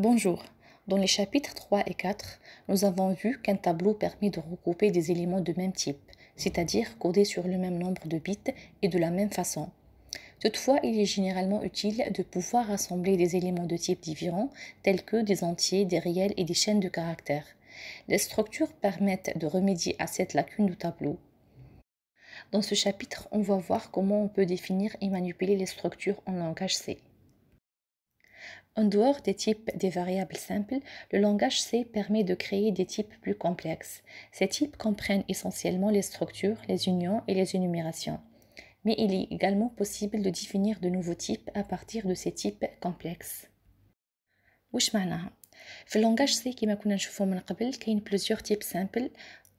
Bonjour. Dans les chapitres 3 et 4, nous avons vu qu'un tableau permet de regrouper des éléments de même type, c'est-à-dire codés sur le même nombre de bits et de la même façon. Toutefois, il est généralement utile de pouvoir rassembler des éléments de type différents, tels que des entiers, des réels et des chaînes de caractères. Les structures permettent de remédier à cette lacune du tableau. Dans ce chapitre, on va voir comment on peut définir et manipuler les structures en langage C. En dehors des types des variables simples, le langage C permet de créer des types plus complexes. Ces types comprennent essentiellement les structures, les unions et les énumérations. Mais il est également possible de définir de nouveaux types à partir de ces types complexes. وش معناها في langage C كما كنا نشوفو من قبل كاين plusieurs types simples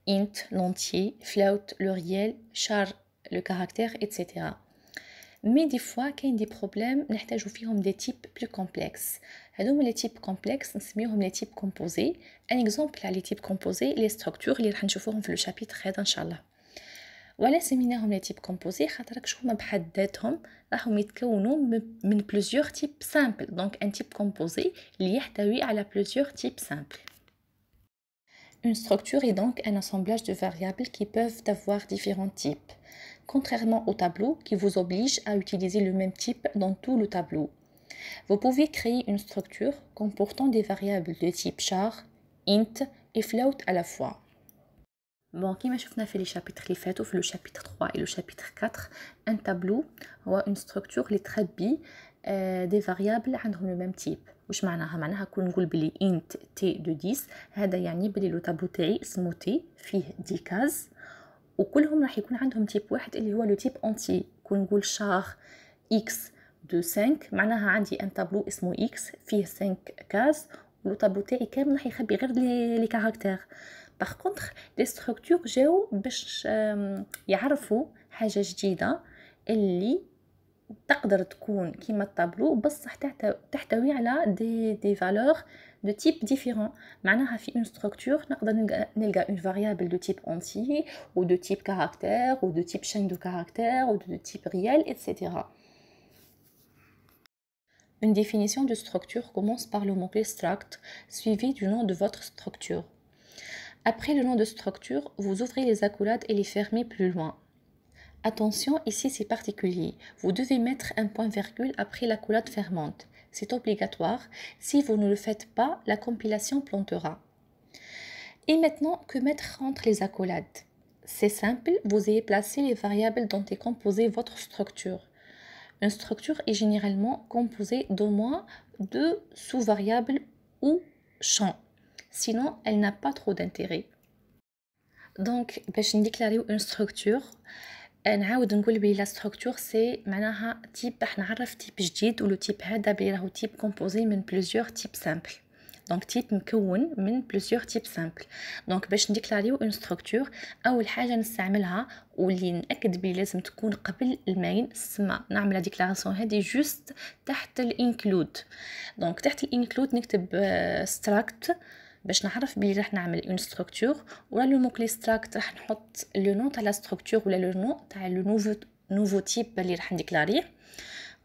int l'entier float le réel char le caractère etc mais des fois كاين des problèmes نحتاجو فيهم des types plus complexes هادوما les types complexes نسميوهم les types composés un exemple على les types composés les structures اللي راح نشوفوهم في le chapitre هذا ان شاء الله وعلى سميناهم لي تيب كومبوزي خاطر هما بحد ذاتهم راهم يتكونوا من بلوزيور تيب سامبل دونك ان تيب كومبوزي اللي يحتوي على بلوزيور تيب سامبل Une structure est donc un assemblage de variables qui peuvent avoir différents types, contrairement au tableau qui vous oblige à utiliser le même type dans tout le tableau. Vous pouvez créer une structure comportant des variables de type char, int et float à la fois. Bon, comme شفنا في les chapitres اللي فاتوا في le chapitre 3 et le chapitre 4 un tableau هو une structure اللي تخبي des variables عندهم le même type واش معناها معناها كون نقول بلي int t de 10 هذا يعني بلي لو تابلو تاعي اسمه t فيه 10 كاز وكلهم راح يكون عندهم تيب واحد اللي هو لو تيب انتي كون نقول شار x de 5 معناها عندي ان تابلو اسمه x فيه 5 كاز ولو تابلو تاعي كامل راح يخبي غير لي كاركتير باغ كونطخ لي ستركتور جاو باش يعرفوا حاجة جديدة اللي تقدر تكون كيما الطابلو بصح تحتوي على دي دي فالور دو تيب ديفيرون معناها في اون ستركتور نقدر نلقى اون فاريابل دو تيب انتي ou de type caractère ou de type chaîne de caractères ou de type réel etc Une définition de structure commence par le mot-clé struct suivi du nom de votre structure. Après le nom de structure, vous ouvrez les accolades et les fermez plus loin. Attention, ici c'est particulier. Vous devez mettre un point virgule après la fermante. C'est obligatoire. Si vous ne le faites pas, la compilation plantera. Et maintenant, que mettre entre les accolades? C'est simple, vous ayez placé les variables dont est composée votre structure. Une structure est généralement composée d'au moins deux sous-variables ou champs. Sinon, elle n'a pas trop d'intérêt. Donc, ben, je déclarer une structure. نعاود نقول بلي لا ستركتور سي معناها تيب راح نعرف تيب جديد ولو تيب هذا بلي راهو تيب كومبوزي من بلوزيور تيب سامبل دونك تيب مكون من بلوزيور تيب سامبل دونك باش نديكلاريو اون ستركتور أول حاجة نستعملها واللي نأكد بلي لازم تكون قبل المين سما نعمل لا ديكلاراسيون هذه جوست تحت الانكلود دونك تحت الانكلود نكتب ستراكت uh, باش نعرف بلي راح نعمل اون ستركتور ولا لو مو كلي ستراكت راح نحط لو نو تاع لا ستركتور ولا لو نو تاع لو نوفو نوفو تيب اللي راح نديكلاريه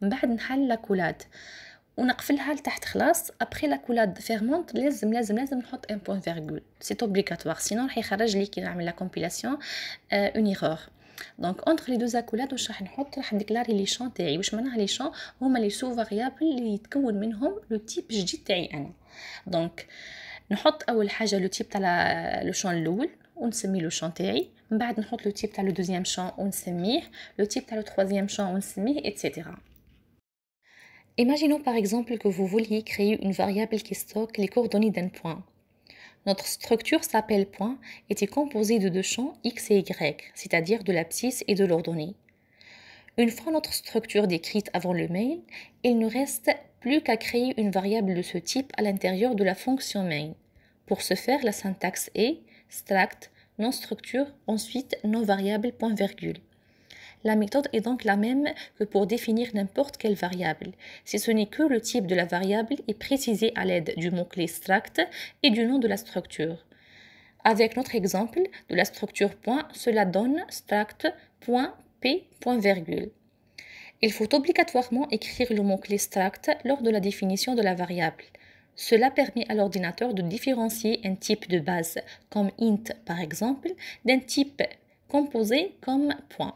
من بعد نحل لاكولاد ونقفلها لتحت خلاص. ابري لاكولاد فيرمونت لازم لازم لازم نحط ان بوين فيرغول سي اوبليغاتوار سينو راح يخرج لي كي نعمل لا كومبيلاسيون اون ايرور دونك اونتر لي دو زاكولاد واش راح نحط راح نديكلاري لي شون تاعي. واش معناها لي شون هما لي سو فاريابل اللي يتكون منهم لو تيب جديد تاعي أنا. دونك نحط اول حاجه لو تيب تاع لو شون الاول ونسمي لو شون تاعي من بعد نحط لو تيب تاع لو دوزيام شون ونسميه لو تيب تاع لو تروازيام شون ونسميه etc. Imaginons par exemple que vous vouliez créer une variable qui stocke les coordonnées d'un point. Notre structure s'appelle point et est composée de deux champs x et y, c'est-à-dire de l'abscisse et de l'ordonnée. Une fois notre structure décrite avant le mail, il ne reste plus qu'à créer une variable de ce type à l'intérieur de la fonction main. Pour ce faire, la syntaxe est struct, non structure, ensuite non variable. La méthode est donc la même que pour définir n'importe quelle variable, si ce n'est que le type de la variable est précisé à l'aide du mot-clé struct et du nom de la structure. Avec notre exemple de la structure cela donne struct.p Il faut obligatoirement écrire le mot-clé struct lors de la définition de la variable. Cela permet à l'ordinateur de différencier un type de base comme int par exemple d'un type composé comme point.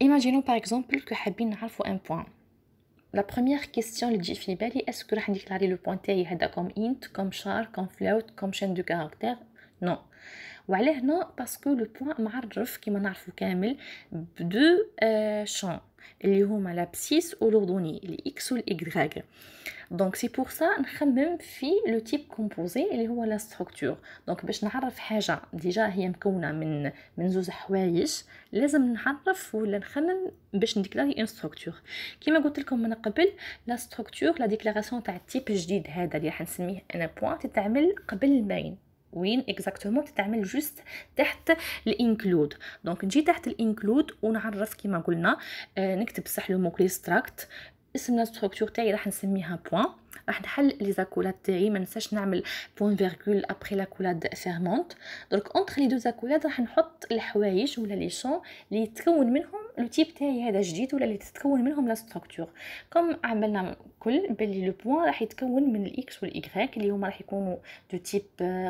Imaginons par exemple que حابين نعرفوا un point. La première question اللي تجي في بالي est-ce que راح نديكلاري le point تاعي هذا comme int, comme char, comme float, comme chaîne de caractères Non. وعلاه هنا باسكو لو بوان معرف كيما نعرفو كامل بدو شون اللي هما لابسيس والاردني الإكس. والايغريك دونك سي بور سا نخمم في لو تيب كومبوزي اللي هو لا ستركتور دونك باش نعرف حاجة ديجا هي مكونة من من زوج حوايج لازم نعرف ولا نخمم باش نديكلاري اون ستركتور كيما قلت لكم من قبل لا ستركتور لا ديكلاراسيون تاع التيب الجديد هذا اللي راح نسميه أنا بوان تتعمل قبل الماين وين اكزاكتومون تتعمل جوست تحت الإنكلود. دونك نجي تحت الإنكلود ونعرف كيما قلنا آه نكتب صح لو موكلي ستراكت اسم لا ستركتور تاعي راح نسميها بوين راح نحل لي زاكولات تاعي ما ننساش نعمل بوين فيرغول ابري لاكولاد فيرمونت دونك اونتر لي دو زاكولاد راح نحط الحوايج ولا لي شون اللي يتكون منهم لو تيب تاعي هذا جديد ولا اللي تتكون منهم لا ستركتور كوم عملنا كل بلي لو بوين راح يتكون من الاكس والايغريك اللي هما راح يكونوا دو تيب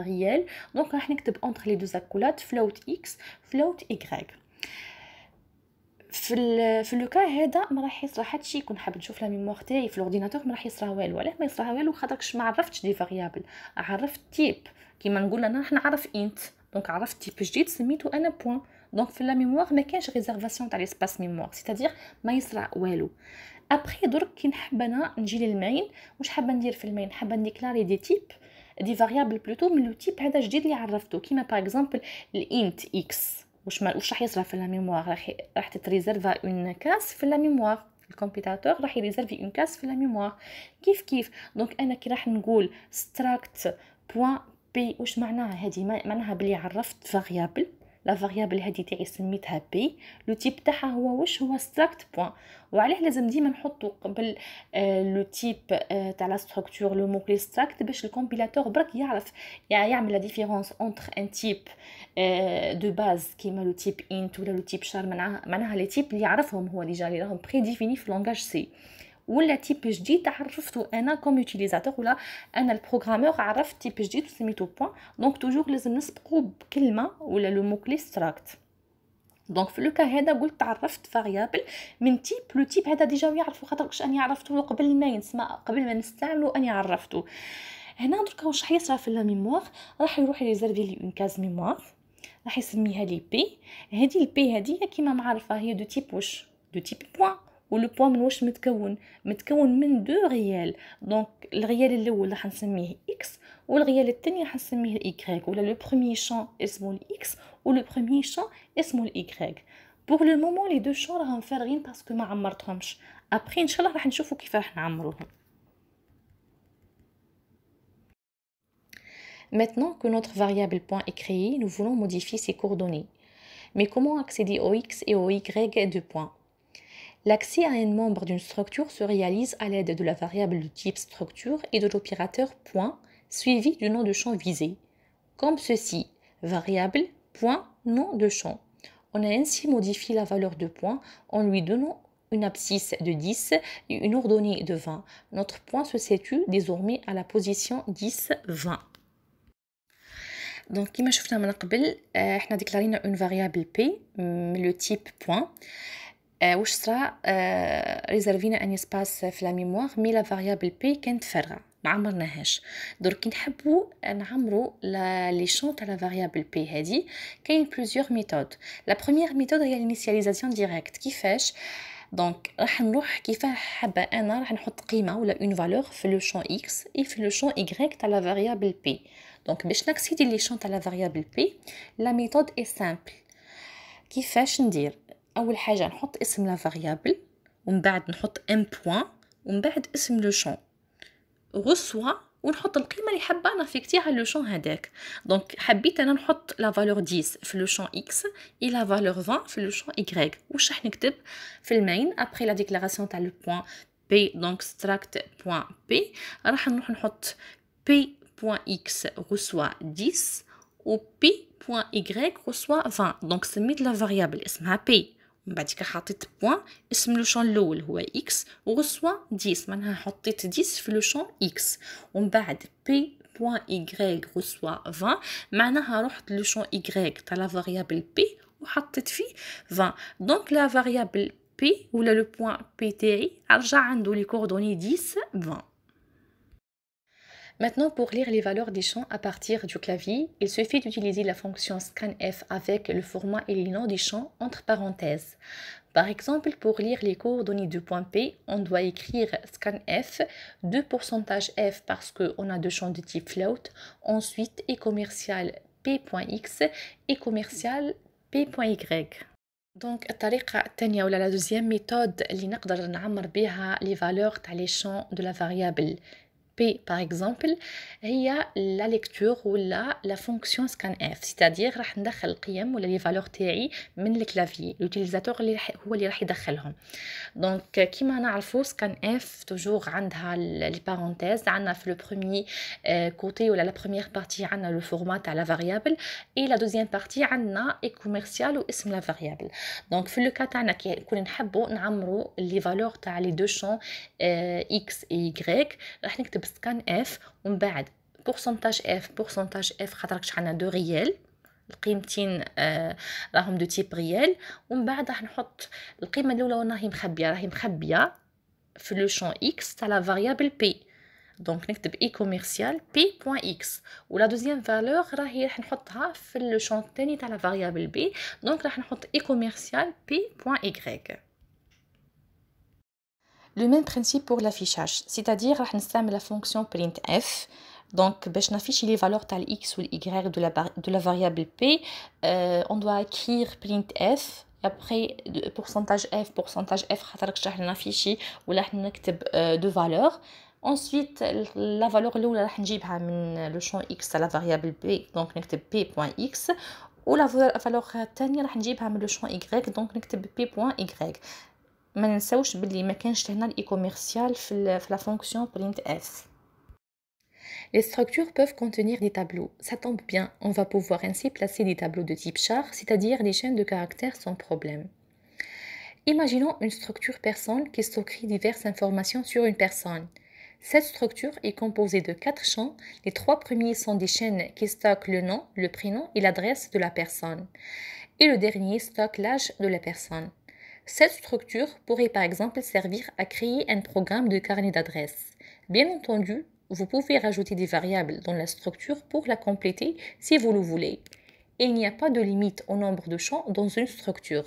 ريال دونك راح نكتب اونتر لي دو زاكولات فلوت إكس فلوت ايغريك في في لو كا هذا ما راح يصرى حتى شي كون حاب نشوف لا ميموار تاعي في الاورديناتور ما راح يصرى والو. علاه ما يصرى والو خاطرش ما عرفتش دي فاريابل عرفت تيب كيما نقول أنا راح نعرف انت دونك عرفت تيب جديد سميتو أنا بوين دونك في لا ميموار ما كانش ريزيرفاسيون تاع ليسباس ميموار سيتادير ما يصرى والو. ابري درك كي نحب أنا نجي للمين واش حابه ندير في المين حابه نديكلاري دي تيب دي فاريابل بلوتو من لو تيب هذا جديد اللي عرفتو كيما باغ اكزومبل الانت إكس واش ما واش راح يصرى في لا ميموار؟ راح راح تتريزيرفا اون كاس في لا ميموار. الكمبيوتر راح يريزيرفي اون كاس في لا ميموار. كيف كيف؟ دونك أنا كي راح نقول ستراكت بوان بي واش معناها هذه معناها بلي عرفت فاريابل. لا فاريابل هذه تاعي سميتها بي لو تيب تاعها هو واش هو ستراكت بوين وعليه لازم ديما نحطو قبل آه لو تيب آه تاع لا ستركتور لو موكلي ستراكت باش الكومبيلاتور برك يعرف يعمل لا ديفيرونس اونتر ان تيب دو باز كيما لو تيب انت ولا لو تيب شار معناها معناها لي تيب اللي يعرفهم هو ديجا اللي راهم بري ديفيني في لونغاج سي ولا تيب جديد عرفتو أنا كوم يوتيليزاتور ولا أنا البروغرامور عرفت تيب جديد وسميتو بوين دونك توجور لازم نسبقو بكلمة ولا لو موكلي ستراكت دونك في لوكا هذا قلت عرفت فاريابل من تيب لو تيب هذا ديجا يعرفو خاطرش أني عرفتو قبل ما ينسمع قبل ما نستعملو أني عرفتو هنا دركا واش راح يصرى في لا ميموار؟ راح يروح يريزيرفي لي اون كاز ميموار. راح يسميها لي بي. هذه البي هذه كيما معرفه هي دو تيب واش؟ دو تيب بوين ولو بوان من واش متكون متكون من دو ريال دونك الريال الاول راح نسميه اكس والريال الثاني راح نسميه ايكغيك ولا لو بروميي شون اسمه الاكس ولو بروميي شون اسمه الايكغيك بوغ لو مومون لي دو شون راهم فارغين باسكو ما عمرتهمش ابري ان شاء الله راح نشوفوا كيف راح نعمروهم Maintenant que notre variable point est créée, nous voulons modifier ses coordonnées. Mais comment accéder au x et au y de point L'accès à un membre d'une structure se réalise à l'aide de la variable de type structure et de l'opérateur point suivi du nom de champ visé, comme ceci, variable point nom de champ. On a ainsi modifié la valeur de point en lui donnant une abscisse de 10 et une ordonnée de 20. Notre point se situe désormais à la position 10, 20. Donc, comme euh, nous nous avons déclaré une variable p, le type point. واش صرا؟ آه ريزرفينا ان اسباس في لا ميموار مي لا فاريابل بي كانت فارغة ما عمرناهاش. درك كي نحبوا نعمروا لي شون تاع لا فاريابل بي هذه كاين بلوزيور ميثود لا بروميير ميثود هي الانيسياليزاسيون ديريكت كيفاش؟ دونك راح نروح كيف حابة أنا راح نحط قيمة ولا اون فالور في لو شون إكس اي في لو شون y تاع لا فاريابل بي دونك باش نكسيدي لي شون تاع لا فاريابل بي لا ميثود اي سامبل كيفاش ندير؟ أول حاجة نحط اسم لا فاريابل ومن بعد نحط ام بوين ومن بعد اسم لو شون غسوا ونحط القيمة اللي حابة نافيكتيها لو شون هذاك. دونك حبيت أنا نحط لا فالور 10 في لو شون إكس اي لا فالور 20 في لو شون y. واش راح نكتب؟ في المين ابري لا ديكلاراسيون تاع لو بوين بي دونك ستراكت بوين بي راح نروح نحط بي بوين إكس reçoit 10 و بي بوين y reçoit 20 دونك سميت لا فاريابل اسمها بي من بعد كي حطيت بوان اسم لو شون الأول هو إكس وغسوا 10 معناها حطيت 10 في لو شون إكس ومن بعد بي بوان y reçoit 20 معناها رحت لو شون y تاع لا فاريابل بي وحطيت فيه 20 دونك لا فاريابل بي ولا لو بوان بي تاعي رجع عنده لي كوردوني 10 20 Maintenant, pour lire les valeurs des champs à partir du clavier, il suffit d'utiliser la fonction scanf avec le format et les noms des champs entre parenthèses. Par exemple, pour lire les coordonnées du point P, on doit écrire scanf, 2 f parce qu'on a deux champs de type float, ensuite et commercial p.x et commercial p.y. Donc, la deuxième méthode اللي نقدر نعمر بها les valeurs تاع les champs de la variable P par exemple هي la lecture ولا la fonction scanf. C'est-à-dire راح ندخل القيم ولا لي فالور تاعي من الكلافي لوتيليزاتور اللي هو اللي راح يدخلهم. دونك كيما نعرفوا scanf توجور عندها لي بارونتيز عندنا في لو بروميي كوتي ولا لا بروميير بارتي عندنا لو فورما تاع لا فاريابل اي لا دوزيام بارتي عندنا اي كوميرسيال واسم لا فاريابل دونك في لو كا تاعنا كي كون نحبوا نعمروا لي فالور تاع لي دو شون إكس اي راح نكتب سكان اف ومن بعد بورسنتاج اف بورسنتاج اف خاطر شحال دو ريال. القيمتين آه راهم دو تيب ريال. ومن بعد راح نحط القيمة الأولى راهي مخبية راهي مخبية في لو شون إكس تاع لا فاريابل بي دونك نكتب اي كوميرسيال بي بوين إكس ولا دوزيام فالور راهي راح نحطها في لو شون الثاني تاع لا فاريابل بي دونك راح نحط اي كوميرسيال بي بوين ايغريك Le même principe pour l'affichage, c'est-à-dire راح نستعمل la fonction printf donc باش نافيشي les valeurs تاع x ou y de la de la variable p euh, on doit écrire printf après pourcentage f pourcentage f خاطر راح نافيشي ولا راح نكتب deux valeurs Ensuite, la valeur الاولى راح نجيبها من le champ x à la variable p donc نكتب p.x و la valeur الثانيه راح نجيبها من le champ y donc نكتب p.y ما ننساوش باللي ما كانش هنا الاي كوميرسيال في في لا فونكسيون printf اف Les structures peuvent contenir des tableaux. Ça tombe bien, on va pouvoir ainsi placer des tableaux de type char, c'est-à-dire des chaînes de caractères sans problème. Imaginons une structure personne qui stockerait diverses informations sur une personne. Cette structure est composée de quatre champs. Les trois premiers sont des chaînes qui stockent le nom, le prénom et l'adresse de la personne. Et le dernier stocke l'âge de la personne. Cette structure pourrait par exemple servir à créer un programme de carnet d'adresses. Bien entendu, vous pouvez rajouter des variables dans la structure pour la compléter si vous le voulez. Il n'y a pas de limite au nombre de champs dans une structure.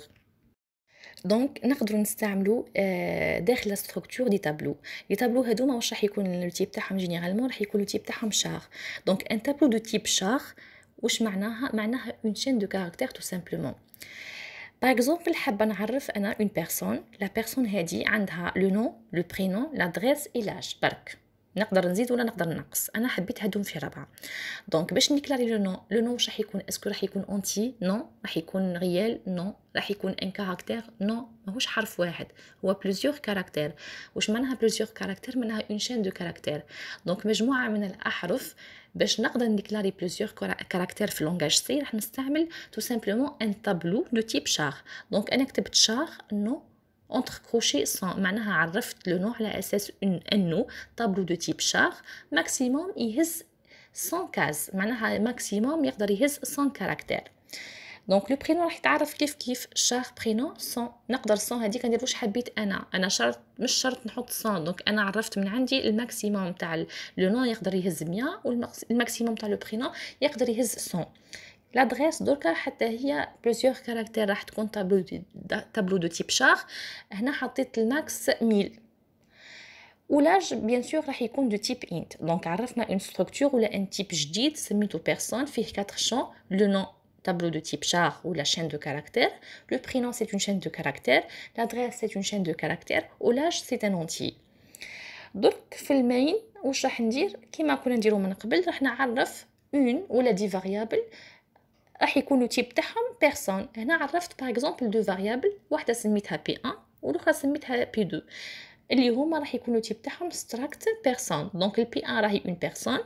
دونك نقدروا نستعملوا داخل ستركتور دي تابلو لي تابلو هادو واش راح يكون لو تيب تاعهم جينيرالمون راح يكون لو تيب تاعهم شار دونك ان تابلو دو تيب شار واش معناها معناها اون شين دو كاركتير تو سامبلومون باغ اكزومبل حابه نعرف انا اون بيرسون لا بيرسون هادي عندها لو نو لو برينون لادريس اي لاج برك نقدر نزيد ولا نقدر نقص أنا حبيت هادو في ربعه دونك باش نكلاري لو نو لو نو واش راح يكون اسكو راح يكون اونتي نو. راح يكون ريال نو. راح يكون ان كاركتير نو. ماهوش حرف واحد. هو بلوزيور كاركتير واش معناها بلوزيور كاركتير معناها اون شين دو كاركتير دونك مجموعة من الأحرف باش نقدر نديكلاري بلوزيور كاركتير في لونغاج سي راح نستعمل تو سامبلومون ان تابلو دو تيب شار دونك أنا كتبت شار نو. Entre crochet sans معناها عرفت لو نو على أساس انه طابلو دو تيب شار ماكسيموم يهز 100 كاز معناها ماكسيموم يقدر يهز 100 كاركتير دونك لو برينون راح يتعرف كيف كيف شار برينون سون نقدر سون هذيك ندير واش حبيت أنا أنا شرط مش شرط نحط سون دونك أنا عرفت من عندي الماكسيموم تاع لو نون يقدر يهز 100 والماكسيموم تاع لو برينون يقدر يهز 100 لادريس دركا حتى هي بلوزيور كاركتير راح تكون تابلو دي تابلو دو تيب شار هنا حطيت الماكس 1000 ولاج بيان سور راح يكون دو تيب انت دونك عرفنا اون ستركتور ولا ان تيب جديد سميتو بيرسون فيه 4 شون لو نون tableau de type char ou la chaîne de caractères. Le prénom, c'est une chaîne de caractères. L'adresse, c'est une chaîne de caractères. Ou l'âge, c'est un entier. Donc, في المين واش راح ندير كيما كنا نديرو من قبل راح نعرف اون ولا دي فاريابل راح يكونوا تيب تاعهم بيرسون هنا عرفت باغ اكزومبل دو فاريابل واحدة سميتها بي 1 والاخرى سميتها بي 2 اللي هما راح يكونوا تيب تاعهم ستراكت بيرسون دونك البي 1 راهي اون بيرسون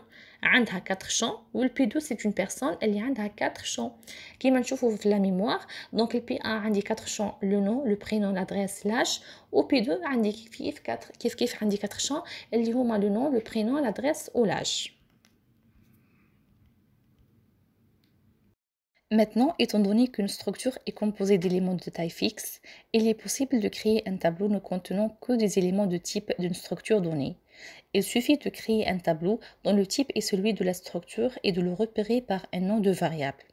عندها 4 شون والبي 2 سي اون بيرسون اللي عندها 4 شون كيما نشوفوا في لا ميموار دونك البي 1 عندي 4 شون لو نو لو برينون لادريس لاج وبي 2 عندي كيف كيف 4 كيف كيف عندي 4 شون اللي هما لو نو لو برينون لادريس ولاج Maintenant, étant donné qu'une structure est composée d'éléments de taille fixe, il est possible de créer un tableau ne contenant que des éléments de type d'une structure donnée. Il suffit de créer un tableau dont le type est celui de la structure et de le repérer par un nom de variable.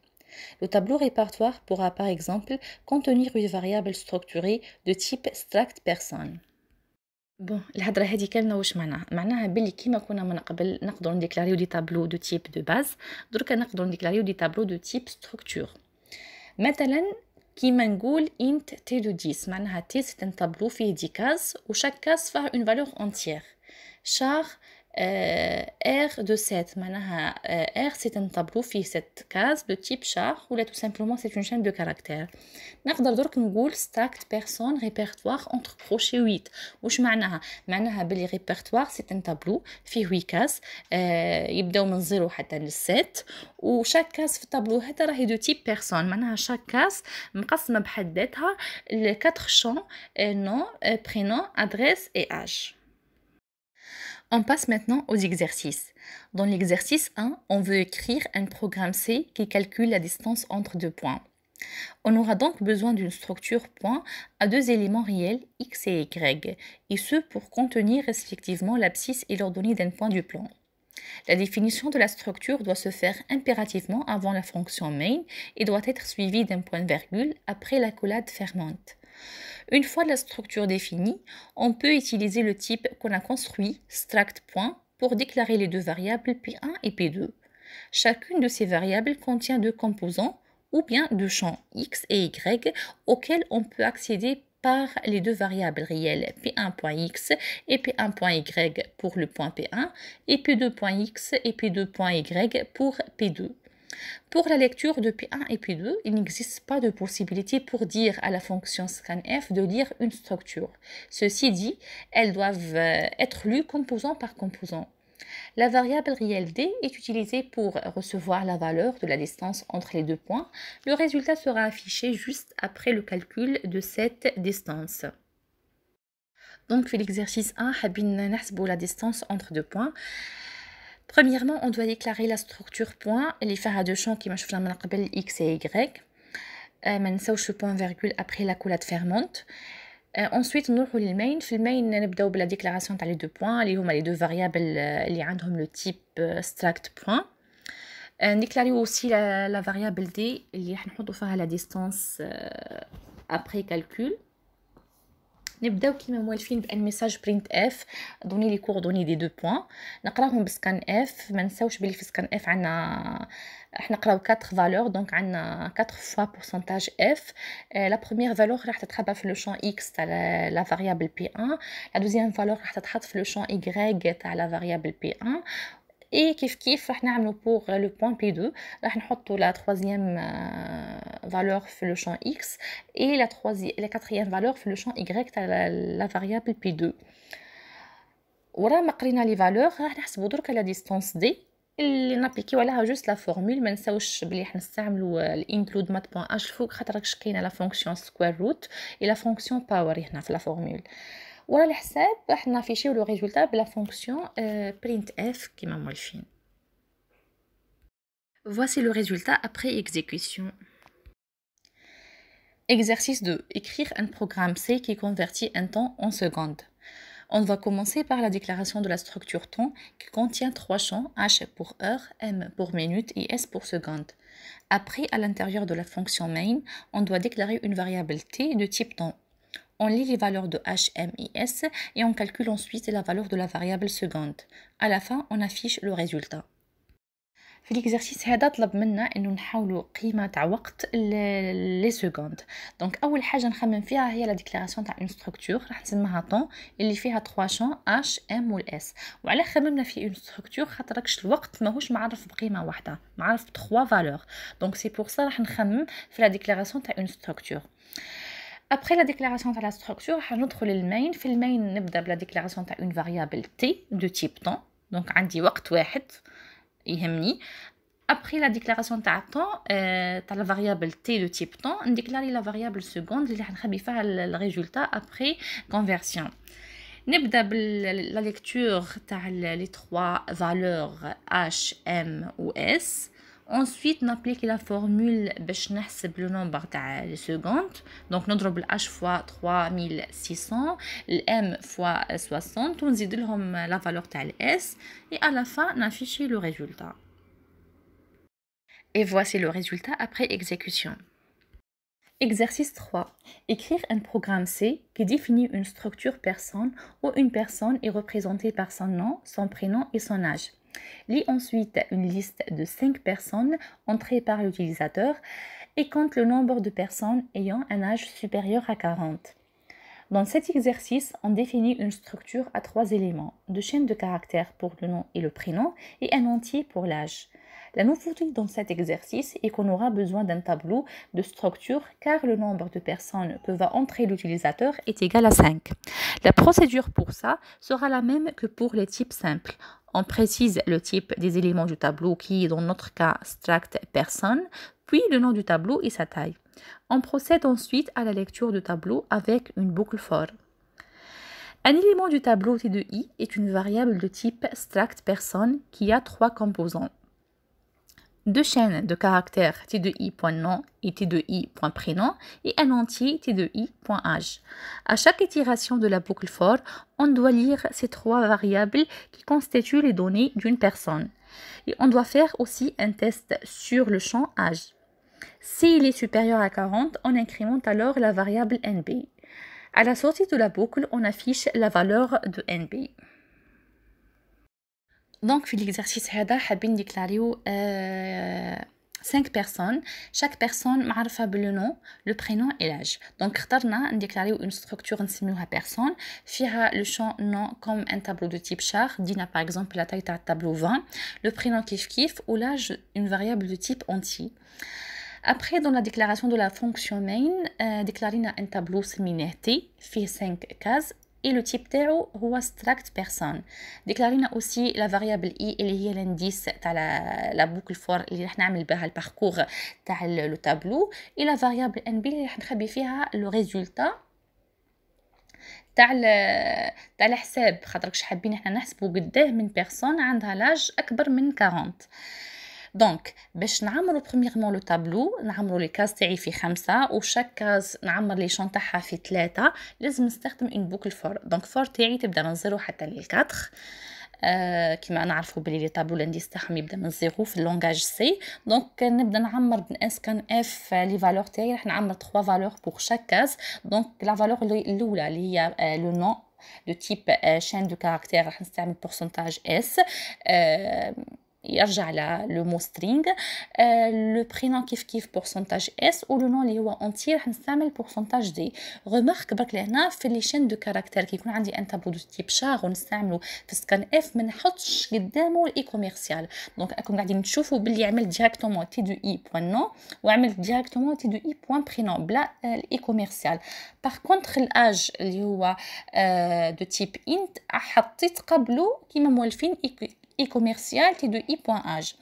Le tableau répertoire pourra par exemple contenir une variable structurée de type struct person. بون الهضره هذه كامله واش معناها معناها بلي كيما كنا من قبل نقدروا نديكلاريو دي تابلو دو تيب دو باز دركا نقدروا نديكلاريو دي تابلو دو تيب ستركتور مثلا كيما نقول انت تي دو 10 معناها تي سي ان تابلو فيه دي كاز وشاك كاز فيه اون فالور انتيير شار ار دو 7 معناها ار سي نطبقو فيه ست كاز دو تيب شار ولا تو سامبلومون سي اون شين دو كاركتير نقدر درك نقول ستاكت بيرسون ريبرتوار اونتر كروشي 8 واش معناها؟ معناها بلي ريبرتوار سي ان طابلو فيه 8 كاز آه يبداو من زيرو حتى ل للست وشاك كاز في الطابلو هذا راهي دو تيب بيرسون معناها شاك كاز مقسمة بحد ذاتها ل 4 شون نو برينو ادريس اي اج On passe maintenant aux exercices. Dans l'exercice 1, on veut écrire un programme C qui calcule la distance entre deux points. On aura donc besoin d'une structure point à deux éléments réels x et y, et ce pour contenir respectivement l'abscisse et l'ordonnée d'un point du plan. La définition de la structure doit se faire impérativement avant la fonction main et doit être suivie d'un point virgule après l'accolade fermante. Une fois la structure définie, on peut utiliser le type qu'on a construit, struct pour déclarer les deux variables P1 et P2. Chacune de ces variables contient deux composants ou bien deux champs x et y auxquels on peut accéder par les deux variables réelles p1.x et p1.y pour le point P1 et p2.x et p2.y pour P2. Pour la lecture de P1 et P2, il n'existe pas de possibilité pour dire à la fonction scanf de lire une structure. Ceci dit, elles doivent euh, être lues composant par composant. La variable réelle d est utilisée pour recevoir la valeur de la distance entre les deux points. Le résultat sera affiché juste après le calcul de cette distance. Donc, l'exercice 1, la distance entre deux points. Premièrement, on doit déclarer la structure point, les faire deux champs qui m'achèvent X et Y. Euh, Maintenant, je point virgule après la coulade fermante. Euh, ensuite, nous roule le main. Dans le main, on la déclaration des deux points, les deux variables, euh, les ont le type struct point. Déclarer aussi la, variable d, qui est la distance après calcul. نبداو كيما موالفين بأن ميساج برينت اف دوني لي كوردوني دي دو بوين نقراهم بسكان اف ما نساوش بلي في سكان اف عندنا إحنا نقراو 4 فالور دونك عندنا 4 فوا بورسنتاج اف لا بروميير فالور راح تتحط في لو شون إكس تاع لا فاريابل بي 1 لا دوزيام فالور راح تتحط في لو شون y تاع لا فاريابل بي 1 Et kif kif, راح نعملو pour le point P2 راح نحطو troisième euh, valeur في le champ X et la troisième la quatrième valeur في le champ Y تاع la, la variable P2 ورا ما قرينا لي فالور راح نحسبو درك لا ديستونس دي اللي نابليكيو عليها جوست لا فورمول ما نساوش بلي راح نستعملو الانكلود مات بوان اش الفوق خاطر كاينة لا فونكسيون سكوير روت اي لا فونكسيون باور هنا في لا فورمول ورا الحساب راح نافيشيو لو ريزولتا بلا فونكسيون printf اف كيما مولفين Voici le résultat après exécution. Exercice 2. Écrire un programme C qui convertit un temps en secondes. On va commencer par la déclaration de la structure temps qui contient trois champs H pour heure, M pour minute et S pour seconde. Après, à l'intérieur de la fonction main, on doit déclarer une variable T de type temps on lit les valeurs de H, M et S et on calcule ensuite la valeur de la variable seconde. À la fin, on affiche le résultat. في الاكزرسيس هذا طلب منا إنه نحاولوا قيمة تاع وقت لي سكوند دونك أول حاجة نخمم فيها هي لا ديكلاراسيون تاع اون ستركتور راح نسميها طون اللي فيها 3 شون اش ام والاس وعلى خممنا في اون ستركتور خاطر راكش الوقت ماهوش معرف بقيمة واحدة معرف ب 3 فالور دونك سي بور سا راح نخمم في لا ديكلاراسيون تاع اون ستركتور Après la déclaration de la structure, on entre le main. Dans le main, on déclare la déclaration d'une variable t de type temps. Donc, on dit temps واحد Après la déclaration de temps, euh, la variable t de type temps, on déclare la variable seconde qui va le résultat après conversion. On la lecture des trois valeurs h, m ou s. Ensuite, on applique la formule pour le nombre de secondes. Donc, on double h fois 3600, m fois 60, on ajoute la valeur de s et à la fin, on affiche le résultat. Et voici le résultat après exécution. Exercice 3. Écrire un programme C qui définit une structure personne où une personne est représentée par son nom, son prénom et son âge. Lis ensuite une liste de 5 personnes entrées par l'utilisateur et compte le nombre de personnes ayant un âge supérieur à 40. Dans cet exercice, on définit une structure à trois éléments, deux chaînes de caractères pour le nom et le prénom et un entier pour l'âge. La nouveauté dans cet exercice est qu'on aura besoin d'un tableau de structure car le nombre de personnes que va entrer l'utilisateur est égal à 5. La procédure pour ça sera la même que pour les types simples. On précise le type des éléments du tableau qui est dans notre cas struct personne, puis le nom du tableau et sa taille. On procède ensuite à la lecture du tableau avec une boucle for. Un élément du tableau T de I est une variable de type struct personne qui a trois composants deux chaînes de caractères t de i.nom et t de i.prénom et un entier t de i.âge. À chaque itération de la boucle for, on doit lire ces trois variables qui constituent les données d'une personne. Et on doit faire aussi un test sur le champ âge. S'il est supérieur à 40, on incrémente alors la variable nb. À la sortie de la boucle, on affiche la valeur de nb. Donc, في l'exercice هذا حابين déclarer 5 personnes. Chaque personne معرفة بالنو le prénom et l'âge. Donc, اخترنا نديكلاريو une structure نسميوها personne فيها le champ nom comme un tableau de type char. دينا par exemple la taille تاع tableau 20, le prénom كيف كيف ou l'âge une variable de type entier. Après, dans la déclaration de la fonction main, euh, déclarina un tableau سميناه t فيه 5 cases et le type تاعو هو struct person. Déclarina aussi la variable i اللي هي l'indice تاع la boucle for اللي راح نعمل بها الباركور تاع le tableau. Et la variable nb اللي راح نخبي فيها le résultat تاع تاع الحساب. خاطرش حابين إحنا نحسبوا قداه من بيرسون عندها لاج أكبر من 40 دونك باش نعمرو برومييرمون لو تابلو نعمرو لي كاز تاعي في خمسة وشاك كاز نعمر لي شون تاعها في ثلاثة لازم نستخدم ان بوكل فور دونك فور تاعي تبدا من زيرو حتى للكاتخ آه كما نعرفوا بلي لي طابلو لانديس تاعهم يبدا من زيرو في اللونغاج سي دونك نبدا نعمر بن اس كان اف لي فالور تاعي راح نعمر 3 فالور بور شاك كاز دونك لا فالور الاولى اللي هي لو نون دو تيب شين دو كاركتير راح نستعمل بورسنتاج اس آه يرجع لو مو سترينغ لو برينون كيف كيف بورسنتاج اس و لو نون اللي هو اونتي راح نستعمل بورسنتاج دي ريمارك برك لهنا في لي شين دو كاركتير كي يكون عندي ان تابلو دو تيب شار ونستعملو في سكان اف ما نحطش قدامه الاي كوميرسيال دونك راكم قاعدين تشوفوا باللي عملت ديريكتومون تي دو اي بوان نو وعملت ديريكتومون تي دو اي بوان برينون بلا الاي كوميرسيال باغ كونتخ الاج اللي هو دو تيب انت حطيت قبله كيما مولفين اي كوميرسيال تي دو اي بوان اج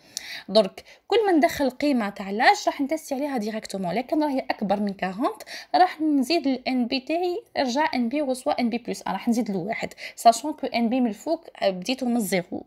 درك كل ما ندخل قيمة تاع لاج راح نتسي عليها ديريكتومون لكن راهي أكبر من 40 راح نزيد الان بي تاعي ارجع ان بي وسوا ان بي بلس راح نزيد واحد ساشون كو ان بي من الفوق بديتو من الزيرو.